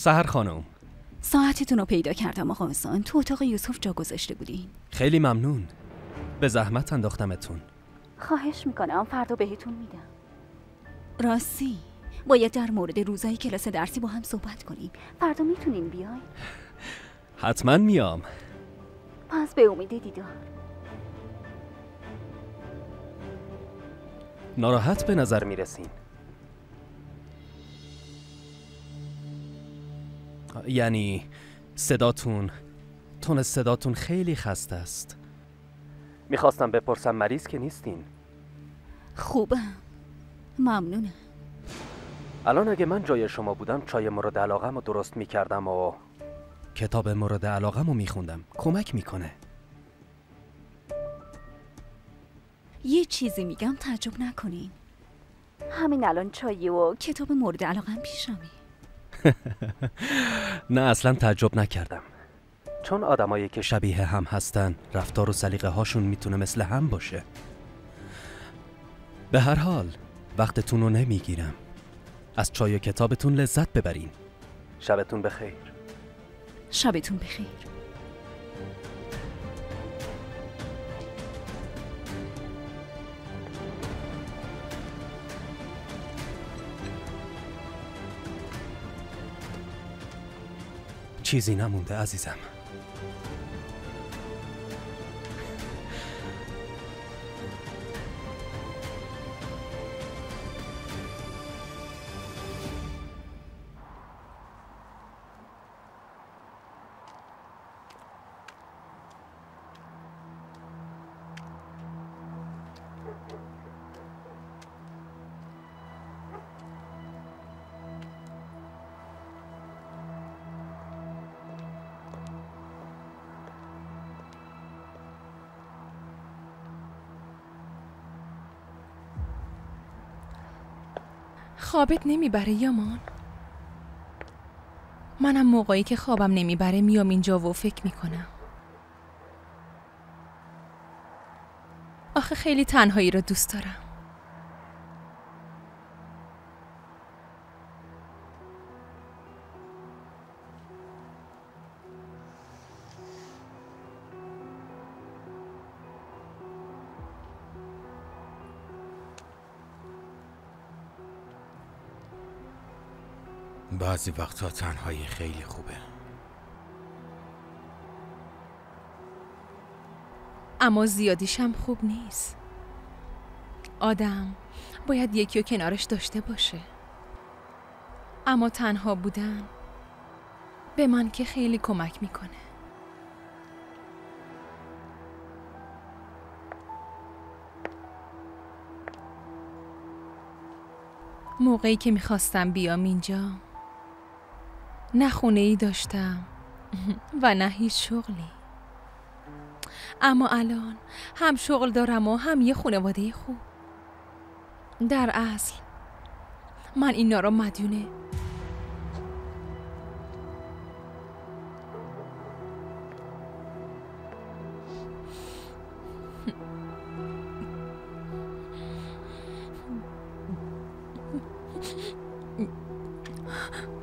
سهر خانم. ساعتتون رو پیدا کردم آقا حسین. تو اتاق یوسف جا گذاشته بودین خیلی ممنون. به زحمت انداختمتون. خواهش می‌کنم. فردا بهتون میدم. راستی باید در مورد روزای کلاس درسی با هم صحبت کنیم. فردا می‌تونین بیاین؟ حتما میام. پس به امید دیدار. ناراحت به نظر می‌رسین. یعنی صداتون. تون صداتون خیلی خسته است. می‌خواستم بپرسم مریض که نیستین. خوبم ممنونم الان اگه من جای شما بودم چای مورد علاقم رو درست می‌کردم و کتاب مورد علاقم رو میخوندم. کمک می‌کنه. یه چیزی میگم تعجب نکنین. همین الان چایی و کتاب مورد علاقم پیشمه نه اصلا تعجب نکردم. چون آدمایی که شبیه هم هستن رفتار و سلیقه هاشون می‌تونه مثل هم باشه. به هر حال وقتتون رو نمی‌گیرم. از چای و کتابتون لذت ببرین. شبتون بخیر. شبتون بخیر. چیزی نمونده عزیزم. خوابت نمی‌بره یامان. منم موقعی که خوابم نمی‌بره میام اینجا و فکر می‌کنم. آخه خیلی تنهایی رو دوست دارم. بعضی وقتها تنهایی خیلی خوبه. اما زیادیشم خوب نیست. آدم باید یکی و کنارش داشته باشه. اما تنها بودن به من که خیلی کمک می‌کنه. موقعی که می‌خواستم بیام اینجا نه خونه ای داشتم و نه هیچ شغلی. اما الان هم شغل دارم و هم یه خانواده خوب. در اصل من اینا را مدیونه.